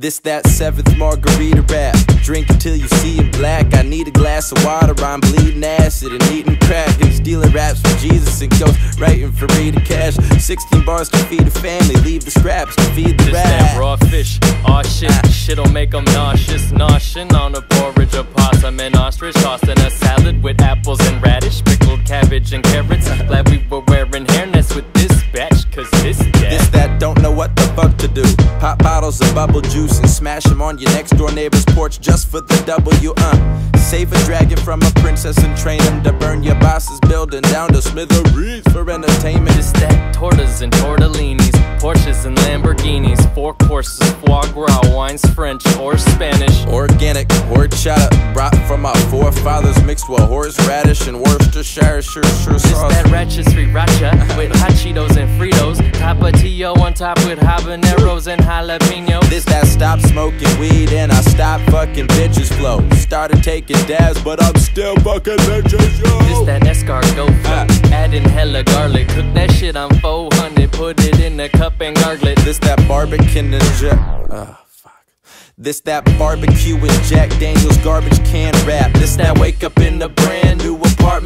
This, that seventh margarita rap. Drink until you see in black. I need a glass of water. I'm bleeding acid and eating crack. And stealing raps from Jesus and ghosts. Writing for me to cash. 16 bars to feed a family. Leave the scraps to feed the Just rat. that raw fish, aw shit, ah. shit'll make 'em nauseous. Noshing on a porridge of possum and ostrich. Tossing a salad with apples and radish, pickled cabbage and carrots. Glad we were wearing hairnets with this batch, cause this This, that. that, don't know what the fuck to do. Bottles of bubble juice and smash them on your next door neighbor's porch just for the W, uh. Save a dragon from a princess and train him to burn your boss's building down to smithereens for entertainment. Just that tortas and tortellinis, Porsches and Lamborghinis, four courses, foie gras, wines French or Spanish. Organic horchata brought from our forefathers mixed with horseradish and Worcestershire sure, sure sauce. that ratchet sriracha with hot Cheetos and Fritos. On top with habaneros and jalapeno. This that stop smoking weed and I stop fucking bitches flow. Started taking dabs, but I'm still fucking bitches, yo. This that escargot flow. Adding hella garlic. Cook that shit on 400. Put it in a cup and gargle it. This that barbecue ninja. Ah, fuck. This that barbecue with Jack Daniels garbage can rap. This that wake up in a brand new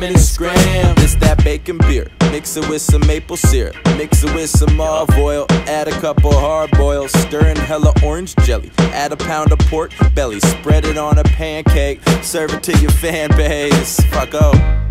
This that bacon beer. Mix it with some maple syrup. Mix it with some olive oil. Add a couple hard boils. Stir in hella orange jelly. Add a pound of pork belly. Spread it on a pancake. Serve it to your fan base. Fuck oh.